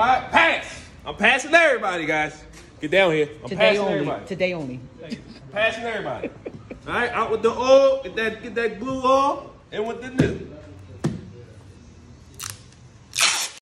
right, pass. I'm passing everybody, guys. Get down here. I'm Today passing only. everybody. Today only. Passing everybody. All right, out with the old. Get that, get that glue off, and with the new.